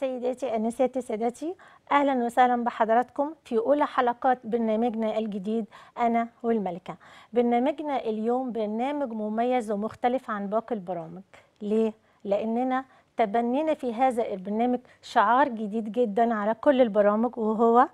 سيداتي انساتي سادتي أهلا وسهلا بحضراتكم في أولى حلقات برنامجنا الجديد أنا والملكة. برنامجنا اليوم برنامج مميز ومختلف عن باقي البرامج. ليه؟ لأننا تبنينا في هذا البرنامج شعار جديد جدا على كل البرامج وهو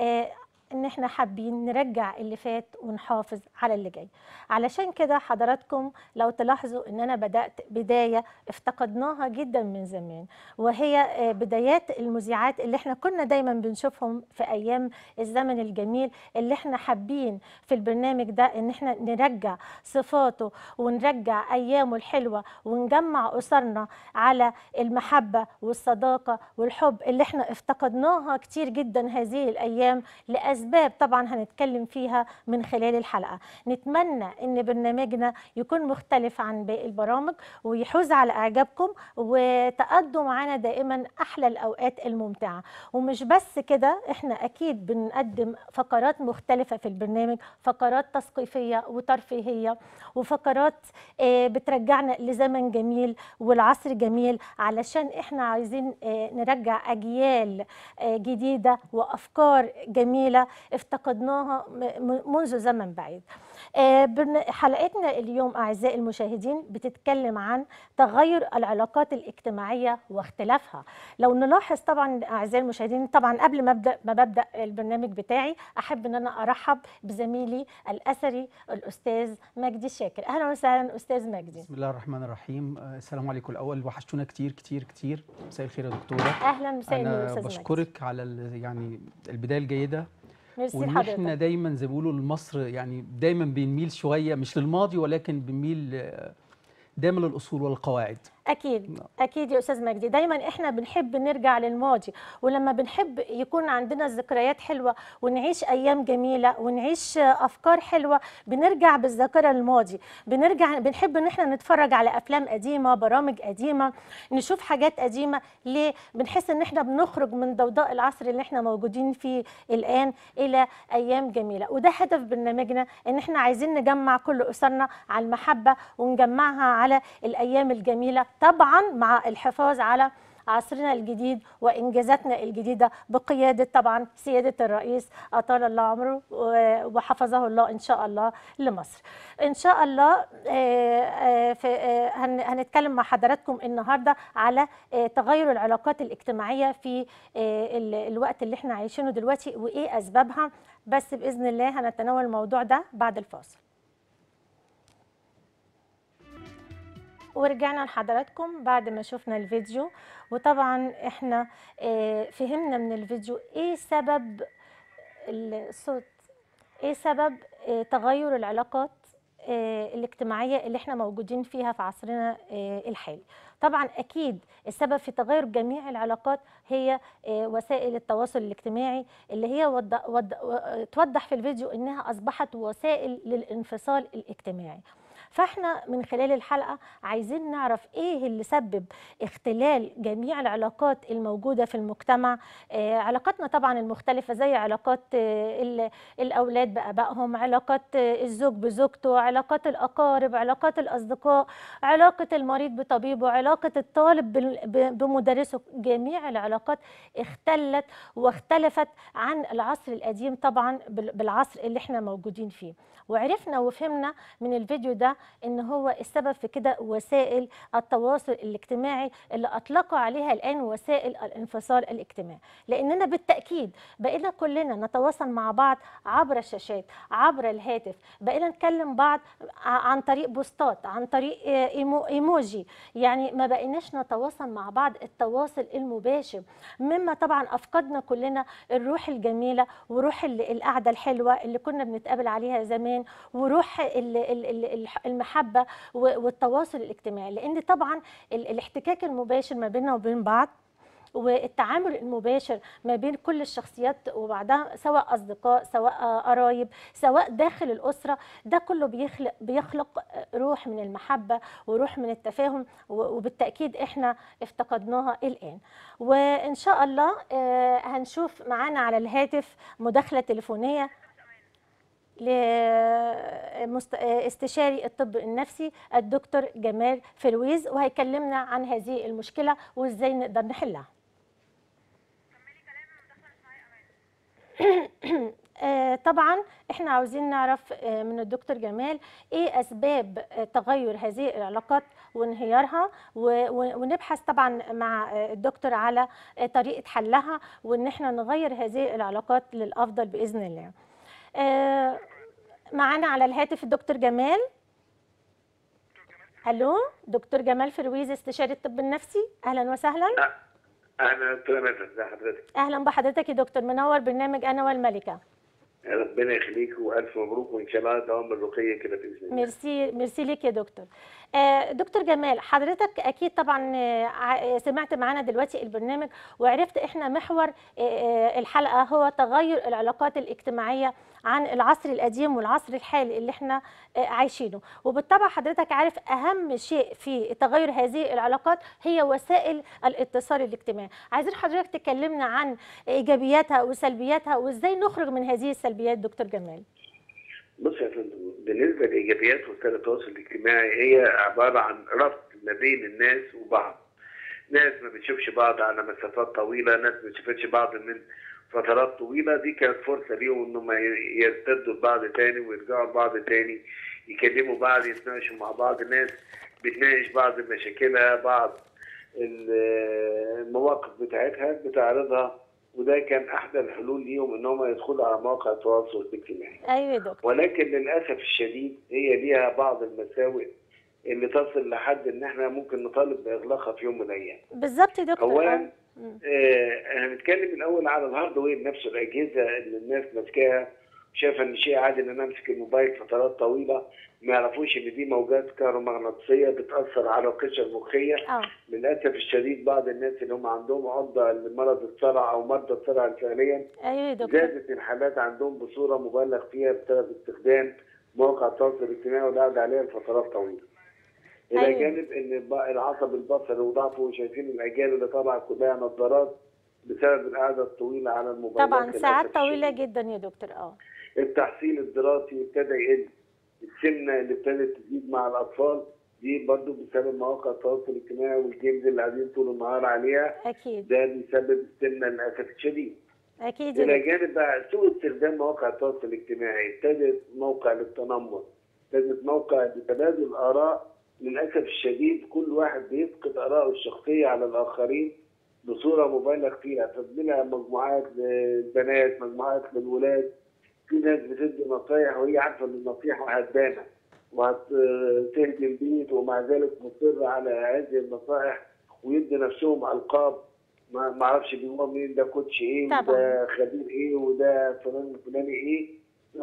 آه إن إحنا حابين نرجع اللي فات ونحافظ على اللي جاي. علشان كده حضراتكم لو تلاحظوا إن أنا بدأت بداية افتقدناها جدا من زمان وهي بدايات المذيعات اللي إحنا كنا دايما بنشوفهم في أيام الزمن الجميل اللي إحنا حابين في البرنامج ده إن إحنا نرجع صفاته ونرجع أيامه الحلوة ونجمع أسرنا على المحبة والصداقة والحب اللي إحنا افتقدناها كتير جدا هذه الأيام لأسباب أسباب طبعا هنتكلم فيها من خلال الحلقة. نتمنى إن برنامجنا يكون مختلف عن باقي البرامج ويحوز على إعجابكم وتقضوا معانا دائما أحلى الأوقات الممتعة. ومش بس كده إحنا أكيد بنقدم فقرات مختلفة في البرنامج فقرات تثقيفية وترفيهية وفقرات بترجعنا لزمن جميل والعصر جميل علشان إحنا عايزين نرجع أجيال جديدة وأفكار جميلة افتقدناها منذ زمن بعيد. حلقتنا اليوم أعزائي المشاهدين بتتكلم عن تغير العلاقات الاجتماعية واختلافها. لو نلاحظ طبعا أعزائي المشاهدين طبعا قبل ما أبدأ ما ببدأ البرنامج بتاعي أحب أن أنا أرحب بزميلي الأثري الأستاذ مجدي شاكر. أهلا وسهلا أستاذ مجدي. بسم الله الرحمن الرحيم. السلام عليكم. الأول وحشتونا كتير كتير كتير. مساء الخير يا دكتورة. أهلا مساء النور أنا بشكرك على يعني البداية الجيدة. وان إحنا دايما زي ما بيقولوا لمصر يعني دايما بنميل شوية مش للماضي ولكن بنميل دايما للأصول والقواعد. أكيد أكيد يا أستاذ مجدي. دايما إحنا بنحب نرجع للماضي ولما بنحب يكون عندنا ذكريات حلوة ونعيش أيام جميلة ونعيش أفكار حلوة بنرجع بالذاكرة للماضي بنرجع بنحب إن إحنا نتفرج على أفلام قديمة برامج قديمة نشوف حاجات قديمة. ليه؟ بنحس إن إحنا بنخرج من ضوضاء العصر اللي إحنا موجودين فيه الآن إلى أيام جميلة. وده هدف برنامجنا إن إحنا عايزين نجمع كل أسرنا على المحبة ونجمعها على الأيام الجميلة. طبعا مع الحفاظ على عصرنا الجديد وإنجازاتنا الجديدة بقيادة طبعا سيادة الرئيس أطال الله عمره وحفظه الله إن شاء الله لمصر. إن شاء الله هنتكلم مع حضراتكم النهارده على تغير العلاقات الاجتماعية في الوقت اللي إحنا عايشينه دلوقتي وإيه أسبابها بس بإذن الله هنتناول الموضوع ده بعد الفاصل. ورجعنا لحضراتكم بعد ما شفنا الفيديو. وطبعا إحنا فهمنا من الفيديو إيه سبب الصوت إيه سبب تغير العلاقات الاجتماعية اللي إحنا موجودين فيها في عصرنا الحالي. طبعا أكيد السبب في تغير جميع العلاقات هي وسائل التواصل الاجتماعي اللي هي وض... وض... توضح في الفيديو إنها أصبحت وسائل للانفصال الاجتماعي. فاحنا من خلال الحلقة عايزين نعرف إيه اللي سبب اختلال جميع العلاقات الموجودة في المجتمع. آه علاقاتنا طبعا المختلفة زي علاقات آه الأولاد بآبائهم علاقات آه الزوج بزوجته علاقات الأقارب علاقات الأصدقاء علاقة المريض بطبيبه علاقة الطالب بمدرسه. جميع العلاقات اختلت واختلفت عن العصر القديم طبعا بالعصر اللي إحنا موجودين فيه. وعرفنا وفهمنا من الفيديو ده إن هو السبب في كده وسائل التواصل الاجتماعي اللي أطلقوا عليها الآن وسائل الانفصال الاجتماعي. لأننا بالتأكيد بقينا كلنا نتواصل مع بعض عبر الشاشات عبر الهاتف بقينا نكلم بعض عن طريق بوستات عن طريق إيمو إيموجي. يعني ما بقيناش نتواصل مع بعض التواصل المباشر. مما طبعا أفقدنا كلنا الروح الجميلة وروح القعدة الحلوة اللي كنا بنتقابل عليها زمان وروح المحبة والتواصل الاجتماعي. لأن طبعا الاحتكاك المباشر ما بيننا وبين بعض والتعامل المباشر ما بين كل الشخصيات وبعدها سواء أصدقاء سواء قرايب سواء داخل الأسرة ده كله بيخلق بيخلق روح من المحبة وروح من التفاهم وبالتأكيد إحنا افتقدناها الآن. وإن شاء الله هنشوف معانا على الهاتف مداخلة تليفونية لاستشاري الطب النفسي الدكتور جمال فرويز وهيكلمنا عن هذه المشكلة وإزاي نقدر نحلها. طبعا إحنا عاوزين نعرف آه، من الدكتور جمال إيه أسباب تغير هذه العلاقات وانهيارها ونبحث طبعا مع الدكتور على طريقة حلها وإن إحنا نغير هذه العلاقات للأفضل بإذن الله. آه، معانا على الهاتف الدكتور جمال. ألو دكتور جمال فرويز استشاري الطب النفسي. أهلا وسهلا. أهلا ازي حضرتك. أهلا بحضرتك يا دكتور. منور برنامج أنا والملكة. ربنا يخليك وألف مبروك وإن شاء الله دوام الرقية كده بإذن الله. ميرسي ميرسي ليك يا دكتور. آه، دكتور جمال حضرتك أكيد طبعا آه، سمعت معانا دلوقتي البرنامج وعرفت إحنا محور آه، الحلقة هو تغير العلاقات الاجتماعية عن العصر القديم والعصر الحالي اللي إحنا آه، عايشينه. وبالطبع حضرتك عارف أهم شيء في تغير هذه العلاقات هي وسائل الاتصال الاجتماعي. عايزين حضرتك تكلمنا عن إيجابياتها وسلبياتها وإزاي نخرج من هذه السلبيات دكتور جمال؟ بص يا فندم بالنسبة لإيجابيات وسائل التواصل الاجتماعي هي عبارة عن ربط ما بين الناس وبعض. ناس ما بتشوفش بعض على مسافات طويلة ناس ما بتشوفش بعض من فترات طويلة دي كانت فرصة ليهم انهم يرتدوا لبعض تاني ويرجعوا لبعض تاني يكلموا بعض يتناقشوا مع بعض ناس بتناقش بعض مشاكلها بعض ال- المواقف بتاعتها بتعرضها وده كان أحدى الحلول ليهم إن هم يدخلوا على مواقع التواصل الاجتماعي أيوه يا دكتور ولكن للأسف الشديد هي ليها بعض المساوئ اللي تصل لحد إن إحنا ممكن نطالب بإغلاقها في يوم من الأيام. بالظبط يا دكتور اولا. آه، هنتكلم الأول على الهاردوير نفسه الأجهزة اللي الناس ماسكاها. شايفة إن شيء عادي إن أنا أمسك الموبايل فترات طويلة. ما يعرفوش إن دي موجات كهرومغناطيسية بتأثر على القشره المخية. آه. للأسف الشديد بعض الناس اللي هم عندهم عقدة لمرض الصرع أو مرضى الصرع فعليا أيوه دكتور. زادت الحالات عندهم بصورة مبالغ فيها بسبب استخدام مواقع التواصل الاجتماعي والقعد عليها لفترات طويلة. إلى أيوة. جانب إن العصب البصري وضعفه وشايفين الأجيال اللي طالعة كلها نظارات بسبب القعدة الطويلة على الموبايلات طبعا ساعات طويلة. جدا يا دكتور آه التحصيل الدراسي ابتدى يقل السمنة اللي ابتدت تزيد مع الأطفال دي برضو بسبب مواقع التواصل الاجتماعي والجيمز اللي قاعدين طول النهار عليها أكيد ده بيسبب السمنة للأسف الشديد. أكيد إلى جانب بقى سوء استخدام مواقع التواصل الاجتماعي ابتدت موقع للتنمر ابتدت موقع لتبادل الآراء للأسف الشديد كل واحد بيفقد آراءه الشخصية على الآخرين بصورة مبالغ فيها. فبنلاقي مجموعات للبنات مجموعات للولاد. في ناس بتدي نصايح وهي عارفة إن النصيحة هتبانها وهتهدي البيت ومع ذلك مصر على هذه النصائح ويدي نفسهم ألقاب. ما أعرفش بيقولوا مين ده كوتش إيه طبعاً. وده خبير إيه وده فلان الفلاني إيه.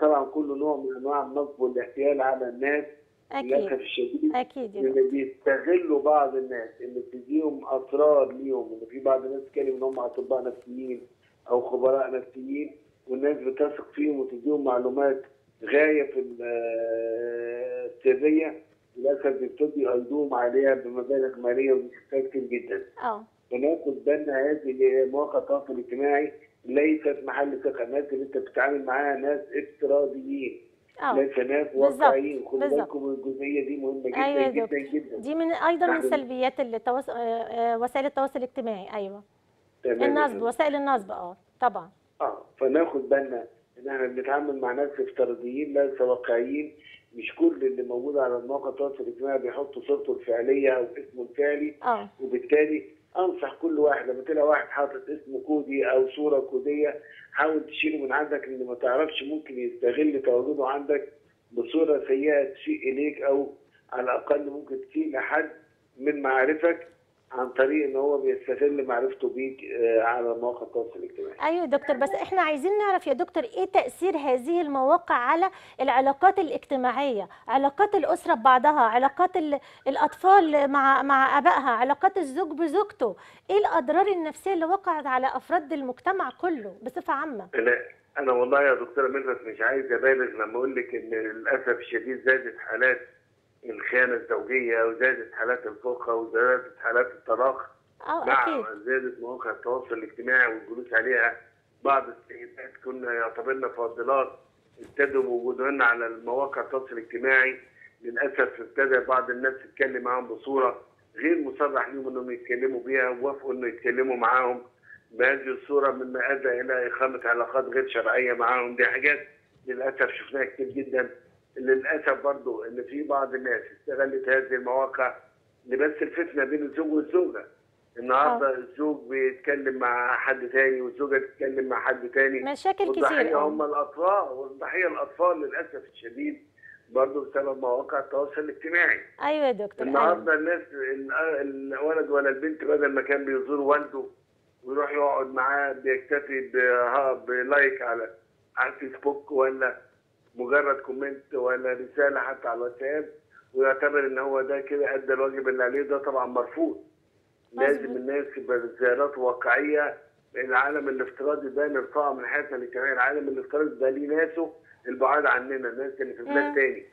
طبعا كله نوع من أنواع النصب والاحتيال على الناس. للأسف الشديد أكيد اللي بيستغلوا بعض الناس اللي بتديهم أسرار ليهم إن في بعض الناس تتكلم إن هم أطباء نفسيين أو خبراء نفسيين والناس بتثق فيهم وتديهم معلومات غاية في ال- السرية للأسف بيبتدوا يقيدوهم عليها بمبالغ مالية ومستفاد كتير جدا. أه. فناخد بالنا هذه مواقع التواصل الاجتماعي ليست محل ثقة. الناس اللي أنت بتتعامل معاها ناس افتراضيين. ناس بالظبط، واقعيين خدوا. بالكم من الجزئية دي مهمة جدا أيوة جدا. جدا. دي من أيضا من سلبيات التواص... آه، آه، وسائل التواصل الاجتماعي أيوه. تمام. النصب. وسائل النصب آه طبعا. آه فناخد بالنا إن إحنا بنتعامل مع ناس افتراضيين ليس واقعيين. مش كل اللي موجود على المواقع التواصل الاجتماعي بيحط صورته الفعلية أو اسمه الفعلي. آه. وبالتالي أنصح كل واحد لما تلاقي واحد حاطط اسم كودي أو صورة كودية حاول تشيله من عندك ان ما تعرفش ممكن يستغل تواجده عندك بصورة سيئة تسيء إليك أو على الأقل ممكن تسيء لحد من معارفك عن طريق إن هو بيستغل معرفته بيك آه، على مواقع التواصل الاجتماعي. أيوه يا دكتور بس إحنا عايزين نعرف يا دكتور إيه تأثير هذه المواقع على العلاقات الاجتماعية علاقات الأسرة ببعضها علاقات ال- الأطفال مع مع آبائها علاقات الزوج بزوجته إيه الأضرار النفسية اللي وقعت على أفراد المجتمع كله بصفة عامة أنا أنا والله يا دكتورة ميرفت مش عايز أبالغ لما أقول لك إن للأسف الشديد زادت حالات الخيانه الزوجية وزادت حالات الفرقة وزادت حالات الطلاق. آه مع زادت مواقع التواصل الاجتماعي والجلوس عليها بعض السيدات كنا يعتبرنا فاضلات ابتدوا بوجودهن على المواقع التواصل الاجتماعي. للأسف ابتدى بعض الناس تتكلم معاهم بصورة غير مصرح لهم إنهم يتكلموا بيها ووافقوا إنه يتكلموا معاهم. بهذه الصورة مما ادى إلى إقامة علاقات غير شرعية معاهم. دي حاجات للأسف شفناها كتير جدا. للأسف برضو إن في بعض الناس استغلت هذه المواقع لبث الفتنة بين الزوج والزوجة. النهارده الزوج بيتكلم مع حد تاني والزوجة تتكلم مع حد تاني. مشاكل والضحيه كتير هم الأطفال والضحيه الأطفال للأسف الشديد برضه بسبب مواقع التواصل الاجتماعي. أيوه يا دكتور أيوة. النهارده الناس ال- الولد ولا البنت بدل ما كان بيزور والده ويروح يقعد معاه بيكتفي بها- ب like على على الفيسبوك ولا مجرد comment ولا رسالة حتى على الواتساب ويعتبر إن هو ده كده أدى الواجب اللي عليه ده طبعا مرفوض لازم. الناس تبقى زيارات واقعية لأن العالم الافتراضي ده نرفعه من حياتنا الاجتماعيه العالم الافتراضي ده ليه ناسه البعاد عننا الناس اللي في. بلاد تاني.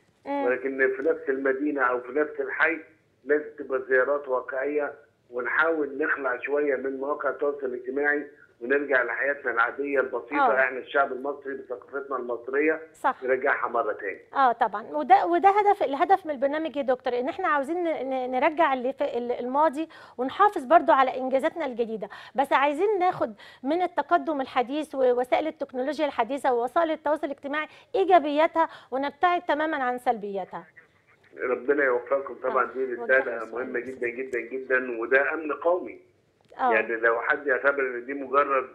ولكن في نفس المدينة أو في نفس الحي لازم تبقى زيارات واقعية ونحاول نخلع شوية من مواقع التواصل الاجتماعي ونرجع لحياتنا العادية البسيطة آه. إحنا الشعب المصري بثقافتنا المصرية صح. نرجعها مرة تاني. آه طبعا. وده وده هدف الهدف من البرنامج يا دكتور؟ إن إحنا عاوزين نرجع اللي في ال- الماضي ونحافظ برضو على إنجازاتنا الجديدة. بس عايزين ناخد من التقدم الحديث ووسائل التكنولوجيا الحديثة ووسائل التواصل الاجتماعي إيجابياتها ونبتعد تماما عن سلبياتها. ربنا يوفقكم طبعا. آه. دي رسالة. مهمة جدا جدا جدا وده أمن قومي. آه يعني لو حد يعتبر إن دي مجرد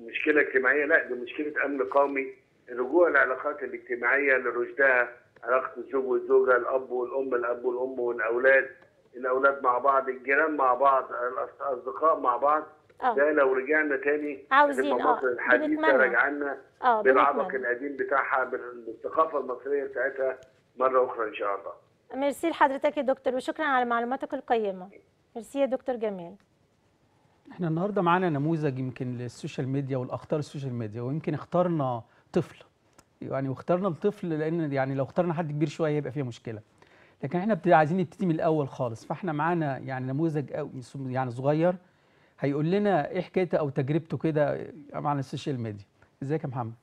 مشكلة اجتماعية لا دي مشكلة أمن قومي. رجوع العلاقات الاجتماعية لرشدها علاقة الزوج والزوجة الأب والأم الأب والأم والأولاد الأولاد مع بعض الجيران مع بعض الأصدقاء مع بعض. آه ده لو رجعنا تاني عاوزين، آه، مصر الحديثه. رجعنا آه بالعبق القديم بتاعها بالثقافة المصرية بتاعتها مرة أخرى إن شاء الله. ميرسي لحضرتك يا دكتور وشكرا على معلوماتك القيمة. ميرسي يا دكتور جمال إحنا النهارده معانا نموذج يمكن للسوشيال ميديا والاخطار السوشيال ميديا ويمكن اخترنا طفل. يعني واخترنا الطفل لأن يعني لو اخترنا حد كبير شوية هيبقى فيها مشكلة. لكن إحنا عايزين نبتدي من الأول خالص. فاحنا معانا يعني نموذج أو يعني صغير هيقول لنا إيه حكايته أو تجربته كده مع السوشيال ميديا. إزيك يا محمد؟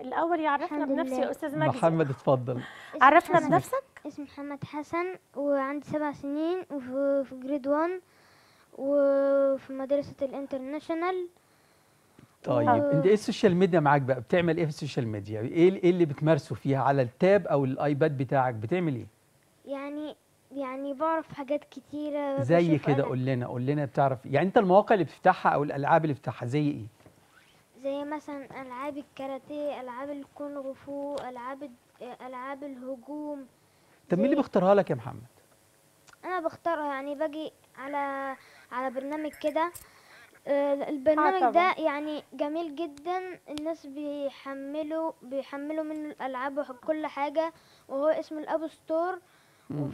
الأول يعرفنا لله. يا أستاذ مجدي محمد اتفضل. عرفنا بنفسك؟ اسمي محمد حسن وعندي سبع سنين وفي في grade 1 وفي مدرسة ال international. طيب. انت إيه السوشيال ميديا معاك بقى؟ بتعمل إيه في السوشيال ميديا؟ إيه إيه اللي بتمارسه فيها؟ على ال tab أو الايباد بتاعك بتعمل إيه؟ يعني يعني بعرف حاجات كتيرة زي كده قول لنا قول لنا بتعرف يعني انت المواقع اللي بتفتحها أو الألعاب اللي بتفتحها زي إيه؟ زي مثلا ألعاب الكاراتيه ألعاب الكونغ فو ألعاب الد- ألعاب الهجوم. طب مين اللي بيختارها لك يا محمد؟ بختارها يعني باجي على على برنامج كده آه، البرنامج طبعاً. ده يعني جميل جدا الناس بيحملوا بيحملوا منه الألعاب وكل حاجة وهو اسمه الأب ستور.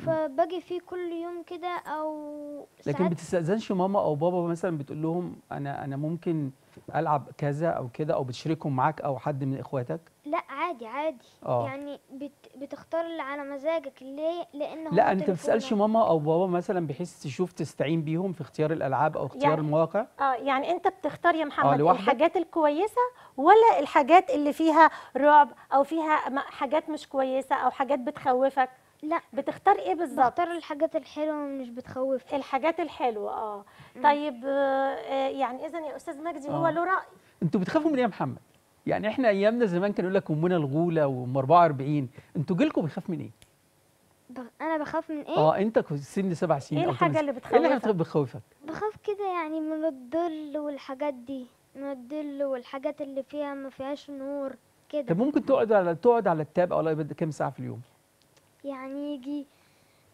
فباجي فيه كل يوم كده أو لكن ساعات بتستأذنش ماما أو بابا مثلا بتقول لهم أنا أنا ممكن ألعب كذا أو كده أو بتشاركهم معاك أو حد من إخواتك؟ لا عادي عادي. آه. يعني بت بتختار اللي على مزاجك ليه؟ هو لا أنت ما بتسألش. ماما أو بابا مثلا بحيث تشوف تستعين بيهم في اختيار الألعاب أو اختيار يعني- المواقع؟ آه يعني أنت بتختار يا محمد لوحدك؟ الحاجات الكويسة ولا الحاجات اللي فيها رعب أو فيها حاجات مش كويسة أو حاجات بتخوفك؟ لا. بتختار إيه بالظبط؟ بختار الحاجات الحلوة مش بتخوف. الحاجات الحلوة آه. طيب آه، آه، يعني اذا يا أستاذ مجدي هو آه. له رأي. أنتوا بتخافوا من إيه يا محمد؟ يعني إحنا أيامنا زمان كانوا يقول لك أمنا الغولة وأم 44 أنتوا جيلكم بيخاف من إيه؟ ب... أنا بخاف من إيه؟ آه أنت كنت سن سبع سنين إيه الحاجة اللي سنين. إيه اللي بتخوفك؟ بتخوفك؟ بخاف كده يعني من الظل والحاجات دي من الظل والحاجات اللي فيها ما فيهاش نور كده. طب ممكن تقعد على تقعد على التاب أو الايباد كام ساعة في اليوم؟ يعني يجي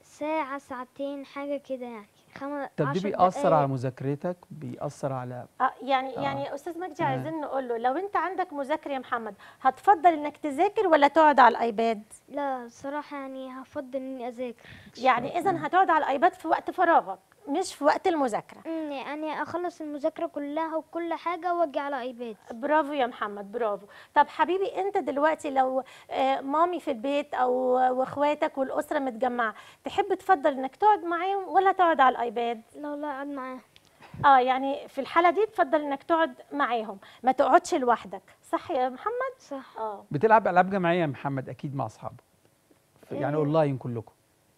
ساعة ساعتين حاجة كده يعني خمس طب عشر بيأثر على. مذاكرتك بيأثر على آه يعني آه. يعني يا أستاذ مجدي آه. عايزين نقول له لو أنت عندك مذاكرة يا محمد هتفضل إنك تذاكر ولا تقعد على الآيباد لا الصراحة يعني هفضل إني أذاكر يعني اذا هتقعد على الآيباد في وقت فراغك مش في وقت المذاكرة. أمم، يعني أخلص المذاكرة كلها وكل حاجة وأجي على أيباد برافو يا محمد برافو. طب حبيبي أنت دلوقتي لو آه، مامي في البيت أو وإخواتك والأسرة متجمعة تحب تفضل إنك تقعد معاهم ولا تقعد على الآيباد؟ لا لا أقعد معاه آه يعني في الحالة دي تفضل إنك تقعد معاهم ما تقعدش لوحدك. صح يا محمد؟ صح. آه. بتلعب ألعاب جماعية يا محمد أكيد مع أصحابك. يعني إيه. أونلاين كلكم.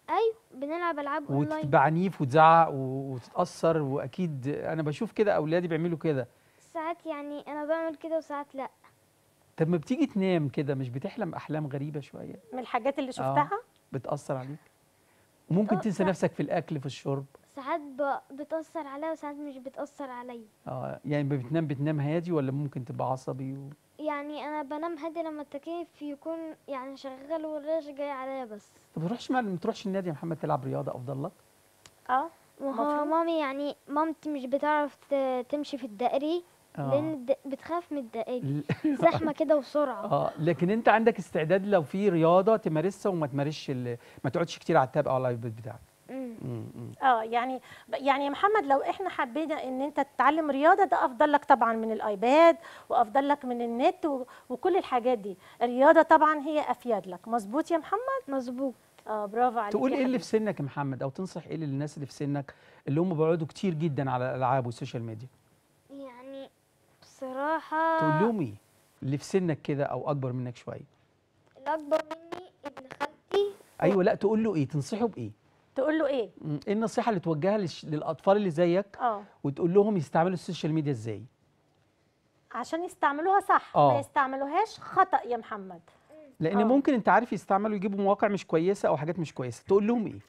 أيوة بنلعب ألعاب أونلاين. وتبقى عنيف وتزعق وتتأثر وأكيد أنا بشوف كده أولادي بيعملوا كده. ساعات يعني أنا بعمل كده وساعات لأ. طب ما بتيجي تنام كده مش بتحلم أحلام غريبة شوية؟ من الحاجات اللي شفتها؟ بتأثر عليك. وممكن آه، تنسى. نفسك في الأكل في الشرب. ساعات ب- بتأثر عليا وساعات مش بتأثر عليا. آه يعني ما بتنام بتنام هادي ولا ممكن تبقى عصبي و... يعني أنا بنام هادي لما التكييف يكون يعني شغال والريش جاي عليا بس. طب ما تروحش ما تروحش النادي يا محمد تلعب رياضة أفضل لك؟ آه وهو مفروض. مامي يعني مامتي مش بتعرف تمشي في الدائري لأن الد... بتخاف من الدائري. زحمة كده وسرعة. آه لكن أنت عندك استعداد لو في رياضة تمارسها وما تمارسش ال... ما تقعدش كتير على التاب أو على الايباد بتاعك. آه يعني يعني يا محمد لو إحنا حبينا إن أنت تتعلم رياضة ده أفضل لك طبعا من الآيباد وأفضل لك من النت و- وكل الحاجات دي. الرياضة طبعا هي أفيد لك. مظبوط يا محمد؟ مظبوط. آه برافو عليك تقول إيه اللي. في سنك يا محمد؟ أو تنصح إيه للناس اللي في سنك اللي هم بيقعدوا كتير جدا على الألعاب والسوشيال ميديا؟ يعني بصراحة تقول لهم إيه اللي في سنك كده أو أكبر منك شوية؟ الاكبر مني ابن خالتي. أيوه لا تقول له إيه؟ تنصحه بإيه؟ تقول له إيه إيه النصيحة اللي توجهها. للأطفال اللي زيك آه وتقول لهم يستعملوا السوشيال ميديا إزاي عشان يستعملوها صح آه. ما يستعملوهاش خطأ يا محمد لأن آه. ممكن أنت عارف يستعملوا يجيبوا مواقع مش كويسة أو حاجات مش كويسة تقول لهم إيه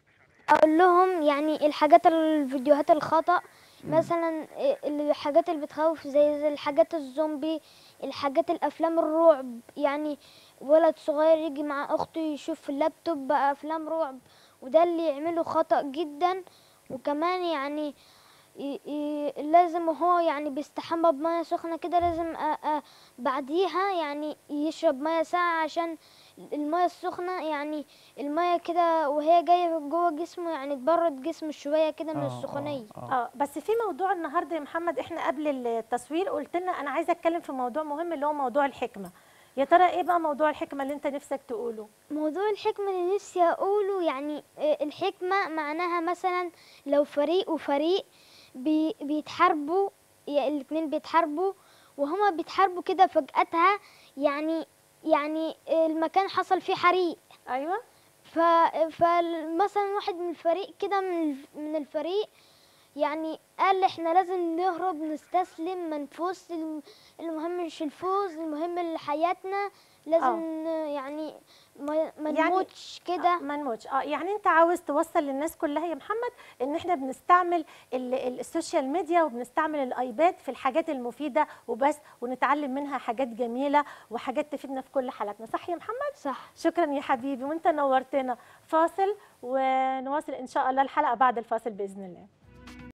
أقول لهم يعني الحاجات الفيديوهات الخطأ مثلا الحاجات اللي بتخوف زي زي الحاجات الزومبي الحاجات الأفلام الرعب يعني ولد صغير يجي مع أخته يشوف في اللابتوب بقى أفلام رعب وده اللي يعمله خطأ جدا. وكمان يعني ي- ي- لازم هو يعني بيستحمى بمية سخنة كده لازم أ- أ- بعديها يعني يشرب مية ساقعة عشان المية السخنة. يعني المية كده وهي جاية جوه جسمه يعني تبرد جسمه شوية كده من آه، السخونية. آه، آه. آه بس في موضوع النهارده يا محمد إحنا قبل التصوير قلت لنا أنا عايزة أتكلم في موضوع مهم اللي هو موضوع الحكمة. يا ترى إيه بقى موضوع الحكمة اللي أنت نفسك تقوله؟ موضوع الحكمة اللي نفسي أقوله يعني آه، الحكمة معناها مثلا لو فريق وفريق بي بيتحاربوا يا الاتنين بيتحاربوا وهما بيتحاربوا كده فجأتها يعني يعني المكان حصل فيه حريق. أيوه. ف فمثلا واحد من الفريق كده من الفريق يعني قال إحنا لازم نهرب نستسلم ما نفوز. الم- المهم مش الفوز المهم حياتنا لازم. ن- يعني ما, يعني- نموتش كده. ما نموتش. آه يعني أنت عاوز توصل للناس كلها يا محمد إن إحنا بنستعمل ال- ال- السوشيال ميديا وبنستعمل الآيباد في الحاجات المفيدة وبس ونتعلم منها حاجات جميلة وحاجات تفيدنا في كل حالاتنا. صح يا محمد؟ صح. شكرا يا حبيبي وأنت نورتنا. فاصل ونواصل إن شاء الله الحلقة بعد الفاصل بإذن الله.